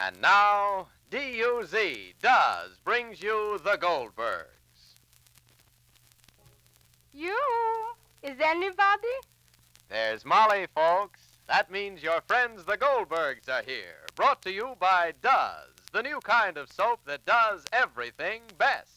And now, DUZ does brings you the Goldbergs. You? Is anybody? There's Molly, folks. That means your friends the Goldbergs are here. Brought to you by DUZ, the new kind of soap that does everything best.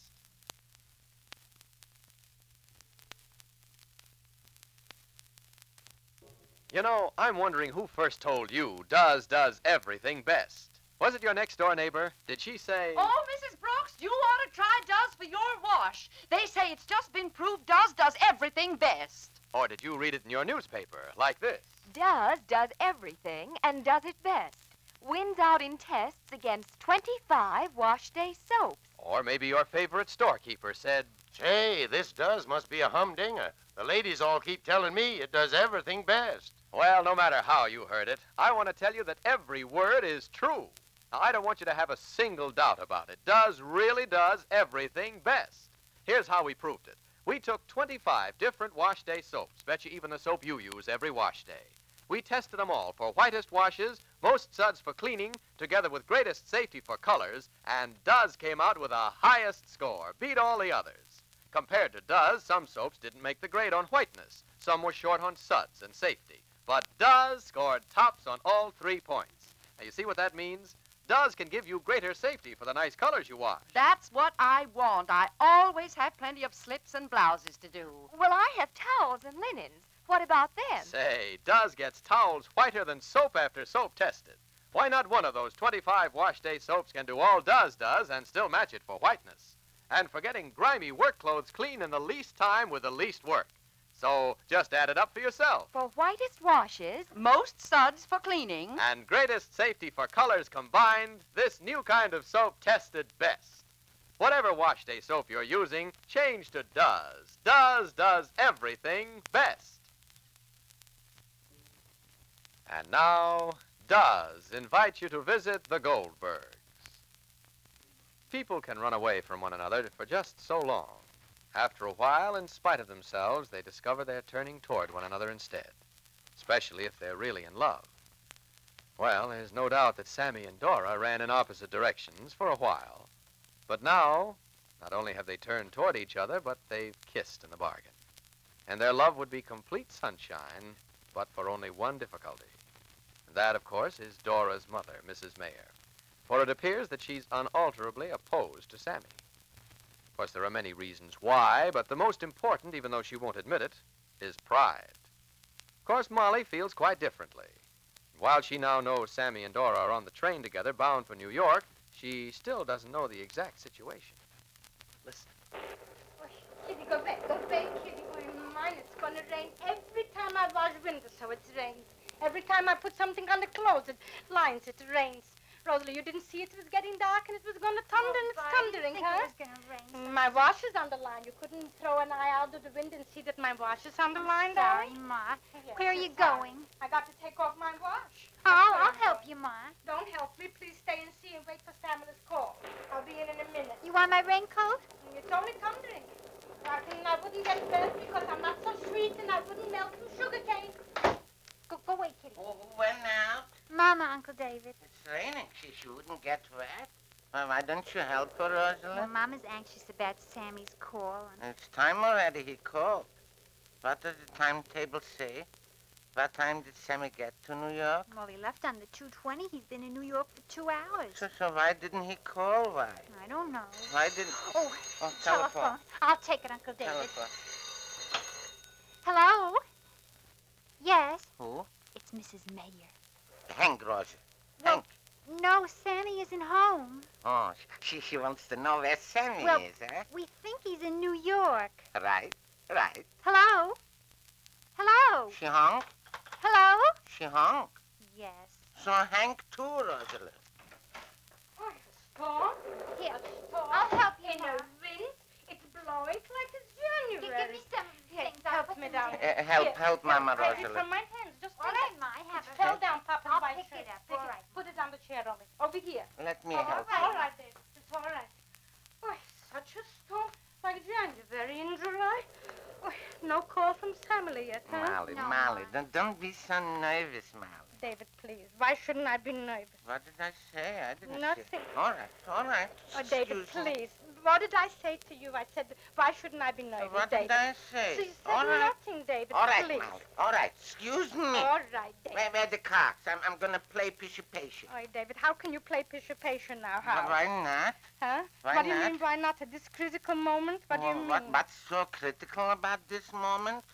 You know, I'm wondering who first told you DUZ does everything best. Was it your next door neighbor? Did she say. Oh, Mrs. Brooks, you ought to try DUZ for your wash. They say it's just been proved DUZ does everything best. Or did you read it in your newspaper, like this? DUZ does everything and does it best. Wins out in tests against 25 wash day soaps. Or maybe your favorite storekeeper said, Say, this DUZ must be a humdinger. The ladies all keep telling me it does everything best. Well, no matter how you heard it, I want to tell you that every word is true. Now, I don't want you to have a single doubt about it. DUZ really does everything best. Here's how we proved it. We took 25 different wash day soaps, bet you even the soap you use every wash day. We tested them all for whitest washes, most suds for cleaning, together with greatest safety for colors, and DUZ came out with a highest score, beat all the others. Compared to DUZ, some soaps didn't make the grade on whiteness. Some were short on suds and safety. But DUZ scored tops on all three points. Now, you see what that means? DUZ can give you greater safety for the nice colors you wash. That's what I want. I always have plenty of slips and blouses to do. Well, I have towels and linens. What about them? Say, DUZ gets towels whiter than soap after soap tested. Why not one of those 25 wash day soaps can do all DUZ does and still match it for whiteness? And for getting grimy work clothes clean in the least time with the least work. So just add it up for yourself. For whitest washes, Most suds for cleaning. And greatest safety for colors combined, this new kind of soap tested best. Whatever wash day soap you're using, change to DUZ. DUZ does everything best. And now, DUZ invite you to visit the Goldbergs. People can run away from one another for just so long. After a while, in spite of themselves, they discover they're turning toward one another instead, especially if they're really in love. Well, there's no doubt that Sammy and Dora ran in opposite directions for a while. But now, not only have they turned toward each other, but they've kissed in the bargain. And their love would be complete sunshine, but for only one difficulty. And that, of course, is Dora's mother, Mrs. Mayer. For it appears that she's unalterably opposed to Sammy. Course, there are many reasons why, but the most important, even though she won't admit it, is pride. Of course, Molly feels quite differently. While she now knows Sammy and Dora are on the train together, bound for New York, she still doesn't know the exact situation. Listen. Oh, Kitty, go back, go back, Kitty. Oh, mine, it's gonna rain every time I wash windows, so it rains. Every time I put something on the clothes, it lines, it rains. Rosalie, you didn't see it. It was getting dark and it was going to thunder and it's oh, thundering, huh? It was rain, mm, My wash is on the line. You couldn't throw an eye out of the window and see that my wash is on the line, darling? Sorry, darling? Ma. Yes, Where are you sorry. going? I got to take off my wash. Oh, I'll help you, Ma. Don't help me. Please stay and see and wait for Samuel's call. I'll be in in a minute. You want my raincoat? Mm, it's only thundering. I, can, I wouldn't get burned because I'm not so sweet and I wouldn't melt some sugar cane. Go, go away, Kitty. Who who went out? Mama, Uncle David. It's raining. She, she wouldn't get wet. Well, why don't you help her, Well, Rosalind? Mama's anxious about Sammy's call. It's time already he called. What does the timetable say? What time did Sammy get to New York? Well, he left on the 220. He's been in New York for two hours. So, so why didn't he call? Why? I don't know. Why didn't... Oh, Oh, oh telephone. I'll take it, Uncle David. Telephone. Hello? Yes, Who? it's Mrs. Mayer. Hank, Roger. Well- Hank. No, Sammy isn't home. Oh, she, she wants to know where Sammy Well- is, eh? We think he's in New York. Right, right. Hello? Hello? She hung? Hello? She hung? Yes. So Hank too, Rosalind. Oh, storm? Here, A storm? I'll help you, In Ma. a wind? It's blowing like it's Give, January. give me some Here, things. I'll help me down. down. Uh, help, Here, help here, Mama take it Rosalind. from my hands. Just All take right, it. Ma, I have It it. fell down, Papa's I'll white pick shirt. it up. Take All it. right. Put it on the chair over, here. Let me oh, all help you. all right, Dave. It's all right. Oh, such a storm like January in July. No call from Sammy yet, huh? Molly, No, Molly, don't, don't be so nervous, Molly. David, please. Why shouldn't I be nervous? What did I say? I didn't Nothing. say. All right, all right. Oh, David, Excuse me. please. What did I say to you? I said, why shouldn't I be nervous, What David? did I say? So you said all right. nothing, David. All right, please. Molly. All right. Excuse me. All right, David. Where, where are the cards? I'm, I'm going to play. All right, David, how can you play participation now? How? Why not? Huh? Why what do you not? mean, why not? At this critical moment? What do you oh, Well, mean? What, what's so critical about this moment?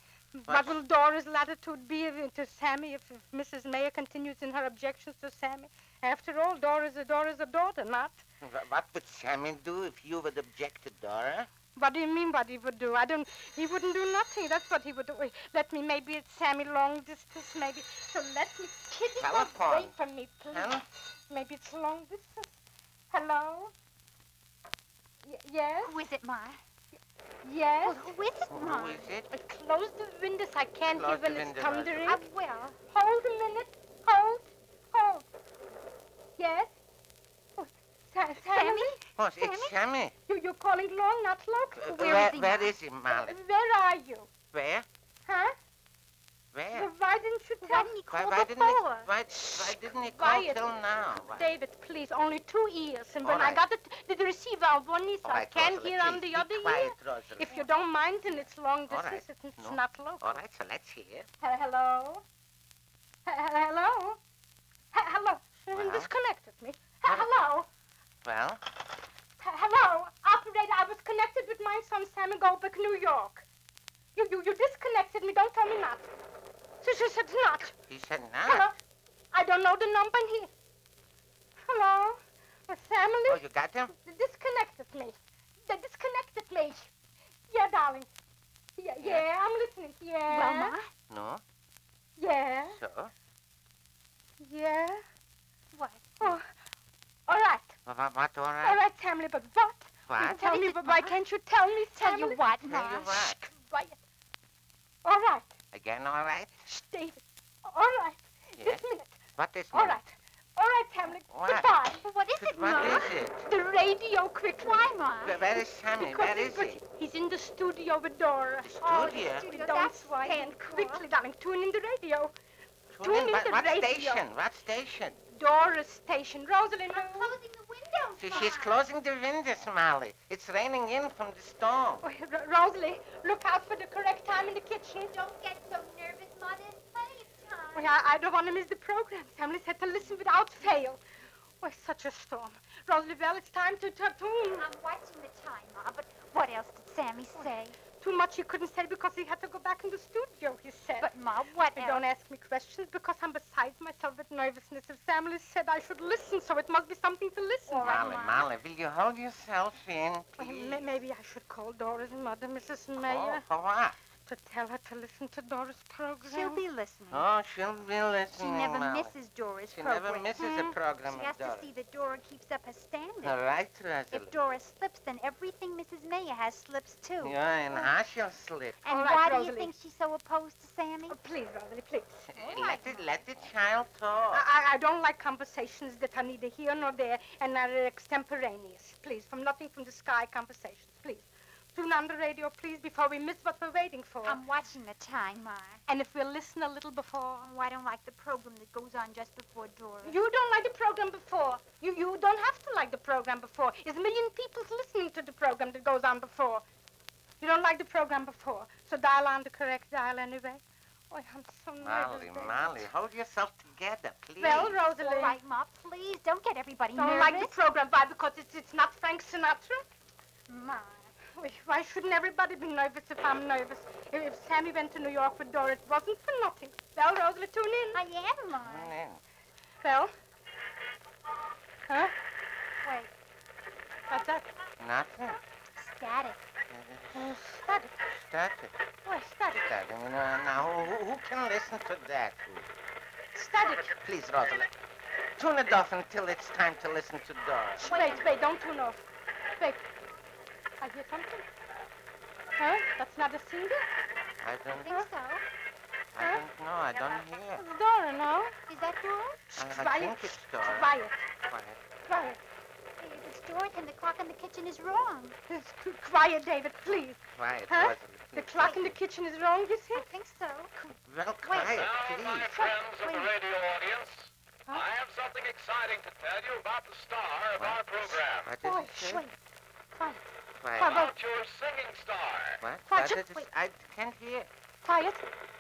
What will Dora's latitude be to Sammy if, if Mrs. Mayer continues in her objections to Sammy? After all, Dora's a Dora's a daughter, not? What would Sammy do if you would object to Dora? What do you mean what he would do? I don't he wouldn't do nothing. That's what he would do. Let me maybe it's Sammy long distance, maybe. So let me kitty go Telephone. away from me, please. Huh? Maybe it's long distance. Hello? Y- yes? Who is it, Ma? Yes? Well, who is it, Ma? Who is it? Close the windows. I can't Close hear when the it's window, thundering. I will. Hold a minute. Yes? Oh, Sa- Sammy? Oh, it's Sammy. You, you're calling long, not local. Uh, Where where, is he where now? is he, Molly? Where are you? Where? Huh? Where? Well, why didn't you tell he Why, why didn't he, why, why didn't he call Quiet. till now? Why? David, please, only two ears. And when All I got the, the, the receiver on one ear, so I can't Rosalie, hear on the other quiet, ear. Rosalie. If you don't mind, then it's long distance, right. it's No. not local. All right, so let's hear. He- Hello? He- Hello? He- Hello? Well? Disconnected me. He- Well- Hello? Well, He- Hello? Operator, I was connected with my son, Sammy Goldberg, New York. You, you, you disconnected me. Don't tell me not. She, she said not. Hello? I don't know the number in here. Hello? The family? Oh, you got him? They disconnected me. They disconnected me. Yeah, darling. Yeah, Yeah. yeah, I'm listening. Yeah. Well, Ma? No. Yeah. So? Yeah. What? Oh. All right. What, what, what all All right? right, but what? What? Tell What is me, it, but why can't you tell me, Tell Sammy? you what, Tell Ma? you what? Quiet. All right. Again, all right? Shh, David. All right. Yes. This minute. What is All minute? right. All right, Sammy. What? Goodbye. Well, what is it, What Ma? is it? The radio, quickly. Why, Ma? Where, where is Sammy? Because Where he's is good. he? He's in the studio with Dora. The Oh, the studio? studio. Don't That's why. stand quickly, darling. Tune in the radio. Tune in. Tune in What, the what radio. station? What station? Dora's station. Rosalind. Closing the windows, She, Ma. she's closing the windows, Molly. It's raining in from the storm. Oh, Rosalie, look out for the correct time in the kitchen. Don't get so nervous, Ma. There's plenty of time. Oh, I, I don't want to miss the program. Family said to listen without fail. Why, such a storm. Rosalie, well, it's time to to tune. I'm watching the time, Ma, but what else did Sammy say? Too much he couldn't say because he had to go back in the studio, he said. But, Ma, what Hey, else? don't ask me questions because I'm beside myself with nervousness. If Sammy said I should listen, so it must be something to listen to. right, Molly, Ma. Molly, will you hold yourself in, please? ma- maybe I should call Dora's mother, Mrs. Oh, Mayer, for what? To tell her to listen to Dora's program. She'll be listening. Oh, she'll be listening. she listening, never Molly. misses Dora's She program. never misses a Hmm. program She of has to see that Dora keeps up her standard. All right, Rosalie. If Dora slips, then everything Mrs. Mayer has slips too. Yeah, and I shall slip. And All right, why do you think she's so opposed to Sammy? Oh, please, Rosalie, please. Let the, let the child talk. I, I- I don't like conversations that are neither here nor there and are extemporaneous. Please, from nothing from the sky conversations, please. Tune on the radio, please, before we miss what we're waiting for. I'm watching the time, Ma. and if we'll listen a little before. Oh, I don't like the program that goes on just before Dora. You don't like the program before. You you don't have to like the program before. There's a million people listening to the program that goes on before. You don't like the program before, so dial on the correct dial anyway. Oh, I'm so nervous. Molly, David. Molly, hold yourself together, please. Well, Rosalie, All right, Ma, please don't get everybody don't nervous. like the program. Why? Because it's it's not Frank Sinatra. Ma. Why- Why shouldn't everybody be nervous if I'm nervous? If, if Sammy went to New York with Dora, it wasn't for nothing. Well, Rosalie, tune in. I am, Ma. Come in. Well? Huh? Wait, What's that? Nothing. static. Oh, static. Static. Oh, Why, static? Static. You know, now, who, who can listen to that? Static. Please, Rosalie. Tune it off until it's time to listen to Dora. Wait, wait, don't tune off. Wait. I hear something. Huh? That's not a singer? I I don't, think so. I don't know. I don't hear. It's Dora, no? Is that Dora? I, I Quiet. think it's Dora. Quiet. Quiet. Quiet. If it's Dora, then the clock in the kitchen is wrong. Quiet, David, please. Quiet, Huh? Rosalie. The clock in the kitchen is wrong, you see? I think so. Well, quiet, Now, please. my friends of the radio audience, I have something exciting to tell you about the star of our program. What did it. Quiet, Quiet. Quiet. About your singing star. What? Quiet, What just it wait. I can't hear. quiet.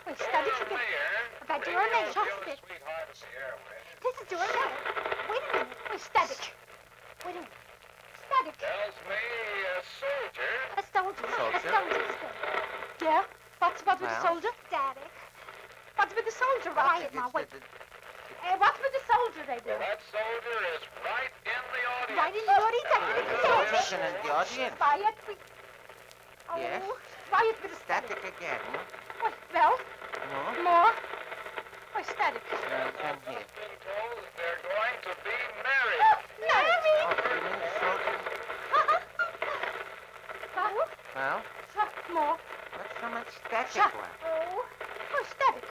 Wait, study Dora to get... Mayer, About Dora radio's Mayer, just young a bit. sweetheart of the airwaves, This is Dora Mayer. Wait a minute. Wait, static. Wait a minute. Static. tells me a soldier A soldier. A Soldier? soldier's good. Yeah? What's, what's with the soldier? Static. What's with the soldier, What Quiet, did Ma, it wait. Say? Uh, what's with the soldier, they do? Well, that soldier is right in the audience. Right in the audience. I think The it's soldier. person in the audience. Quiet, please. Oh, Yes? quiet with the static. Static again. Wait, well, No? more. Wait, static. No, I can't. I've been told they're going to be married. Oh, no. Oh, you mean the soldier? Huh? Well, So, more. what's so much static Shut. for? Oh, oh, static.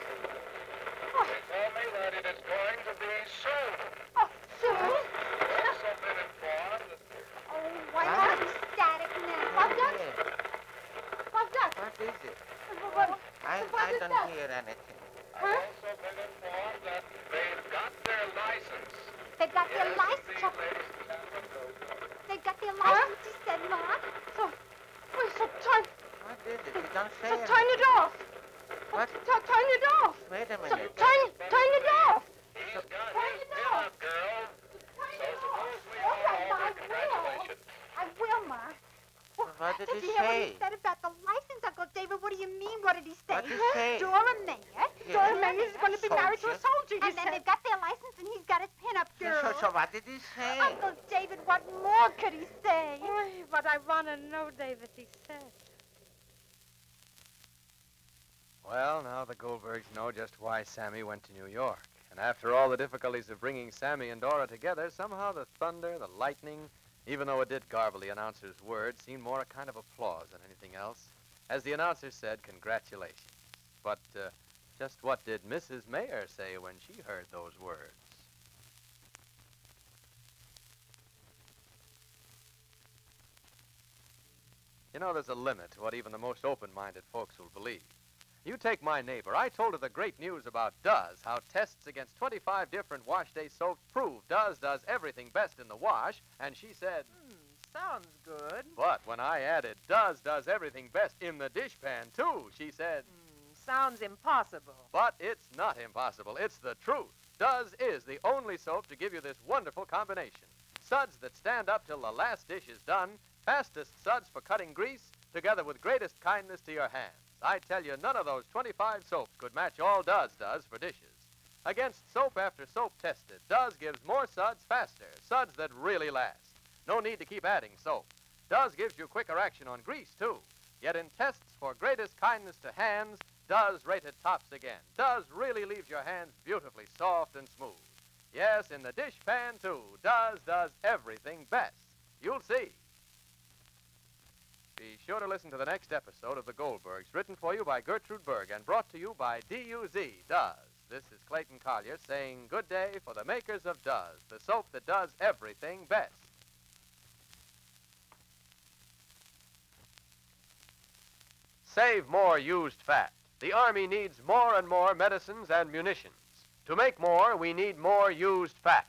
Oh, They told me that it is going to be soon. oh, soon. I've been informed Oh, why Huh? not be static now? What's that? Yeah. What's? What is it? What? I, what I don't that? hear anything. I've also been informed that they've got their license. They've got their license. indeed, ladies and gentlemen, They've got their license, he said, Ma. So, wait, so turn, What is it? You don't say so anything. turn it off. What? Turn, turn it off. Wait a So, minute. turn, turn it off. He's Turn his it off. up, girl. Turn So it off. suppose we All all right, Ma, over I will. congratulations. I will, Ma. What did Did he you hear what say? he said about the license, Uncle David? What do you mean? What did he say? What did he say? Dora Mayer. Yeah. Dora Mayer is going to be married to a Soldier. soldier, And then said. they've got their license, and he's got his pin-up girl. So, so what did he say? Uncle David, what more could he say? Oy, But I want to know, David, he said. Well, now the Goldbergs know just why Sammy went to New York. And after all the difficulties of bringing Sammy and Dora together, somehow the thunder, the lightning, even though it did garble the announcer's words, seemed more a kind of applause than anything else. As the announcer said, congratulations. But uh, just what did Mrs. Mayer say when she heard those words? You know, there's a limit to what even the most open-minded folks will believe. You take my neighbor. I told her the great news about DUZ, how tests against 25 different wash day soaps prove DUZ does everything best in the wash, and she said, hmm, Sounds good. but when I added DUZ does everything best in the dishpan, too, she said, hmm, Sounds impossible. but it's not impossible. It's the truth. DUZ is the only soap to give you this wonderful combination. Suds that stand up till the last dish is done, fastest suds for cutting grease, together with greatest kindness to your hands. I tell you, none of those 25 soaps could match all DUZ does for dishes. Against soap after soap tested, DUZ gives more suds faster, suds that really last. No need to keep adding soap. DUZ gives you quicker action on grease, too. Yet in tests for greatest kindness to hands, DUZ rated tops again. DUZ really leaves your hands beautifully soft and smooth. Yes, in the dish pan, too, DUZ does everything best. You'll see. Be sure to listen to the next episode of The Goldbergs, written for you by Gertrude Berg and brought to you by DUZ Does. This is Clayton Collyer saying good day for the makers of DUZ, the soap that does everything best. Save more used fat. The Army needs more and more medicines and munitions. To make more, we need more used fat.